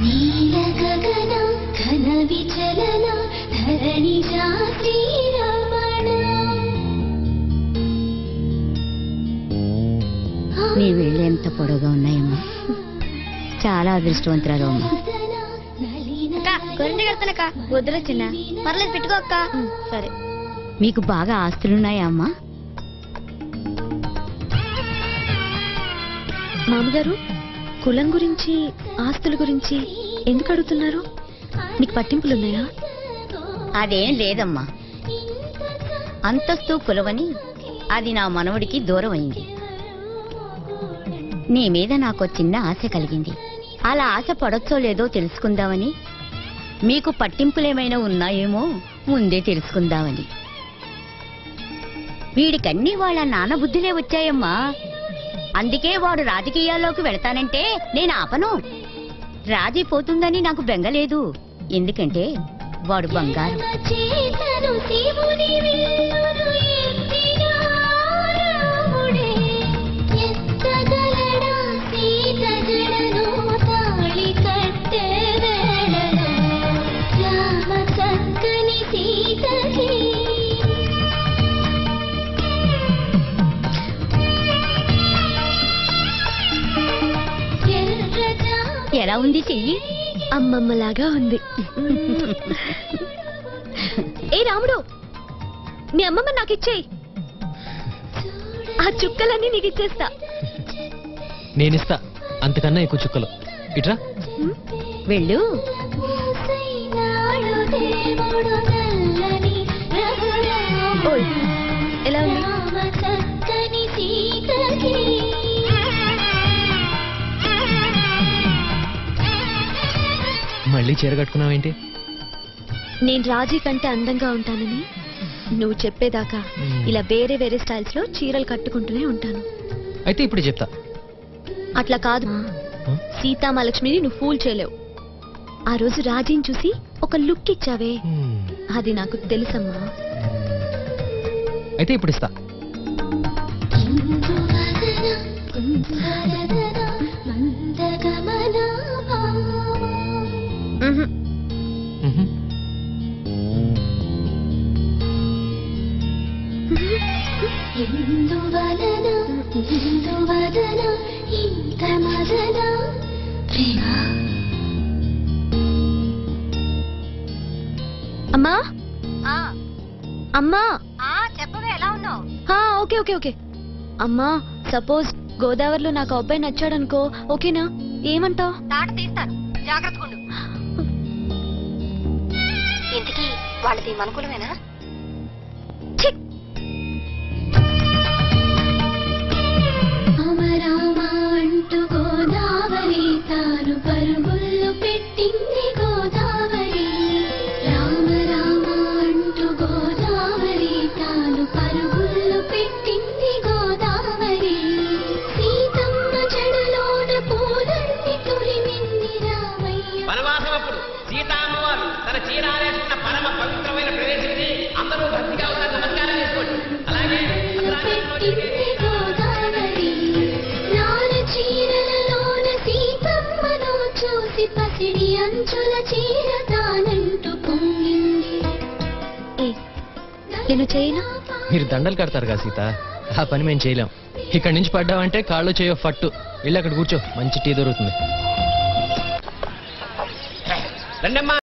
నీల గగన ఘన విచలన ధరణి శ్రీరమణ నీ వేళ్ళు ఎంత పొడవుగా ఉన్నాయమ్మా. చాలా అదృష్టవంతురాలు అమ్మా. గొర్రెంటి కడతానక్క వద్దులే చిన్న. పర్లేదు పెట్టుకో అక్క. సరే. మీకు బాగా ఆస్తులున్నాయా అమ్మా? మామగారు కులం గురించి ఆస్తుల గురించి ఎందుకు అడుగుతున్నారు? నీకు పట్టింపులున్నాయా? అదేం లేదమ్మా. అంతస్తు కులవని అది నా మనవడికి దూరం అయింది నీ మీద నాకు చిన్న ఆశ కలిగింది. అలా ఆశ పడొచ్చో లేదో తెలుసుకుందామని. మీకు పట్టింపులేమైనా ఉన్నాయేమో ముందే తెలుసుకుందామని. వీడికన్నీ వాళ్ళ నాన్న బుద్ధిలే వచ్చాయమ్మా. అందుకే వాడు రాజకీయాల్లోకి వెళతానంటే నేను ఆపను. రాజీ పోతుందని నాకు బెంగలేదు ఎందుకంటే వాడు బంగారం. ఎలా ఉంది చెయ్యి? అమ్మమ్మలాగా ఉంది. ఏ రాముడు మీ అమ్మమ్మ నాకు ఇచ్చేయి. ఆ చుక్కలన్నీ నీకు ఇచ్చేస్తా. నేనిస్తా. అంతకన్నా ఎక్కువ చుక్కలు. ఇట్రా. వెళ్ళు. ఎలా ఉంది? మళ్ళీ చీర కట్టుకున్నావేంటి? నేను రాజీ కంటే అందంగా ఉంటానని నువ్వు చెప్పేదాకా ఇలా వేరే వేరే స్టైల్స్లో చీరలు కట్టుకుంటూనే ఉంటాను. అయితే ఇప్పుడు చెప్తా. అట్లా కాదు? సీతామహాలక్ష్మిని నువ్వు ఫూల్ చేయలేవు. ఆ రోజు రాజీని చూసి ఒక లుక్ ఇచ్చావే. అది నాకు తెలుసమ్మా. అయితే ఇప్పుడు ఇస్తా. అమ్మా? అమ్మా? చెప్పవే ఎలా ఉన్నావు? హా, ఓకే ఓకే ఓకే. అమ్మా సపోజ్ గోదావరిలో నాకు అబ్బాయి నచ్చాడు అనుకో ఓకేనా? ఏమంటావ్? తాట తీస్తాను. జాగ్రత్త వాళ్ళది మనకులమేనా? గోదావరి తాను పరుగుళ్ళు పెట్టింది గోదావరి. రామ రామ అంటూ గోదావరి తాను పరుగుళ్ళు పెట్టింది గోదావరి. సీతమ్మ జడలోన పూలన్నీ తురిమింది రామయ్య. వనవాసమప్పుడు సీతామ్మవారు తన చీరాలేసుకున్న నేను చేయనా? మీరు దండలు కడతారు కదా సీత. ఆ పని మేము చేయలేం. ఇక్కడి నుంచి పడ్డామంటే కాళ్ళు చేయో ఫట్టు. వెళ్ళి అక్కడ కూర్చో. మంచి టీ దొరుకుతుంది. రండమ్మా.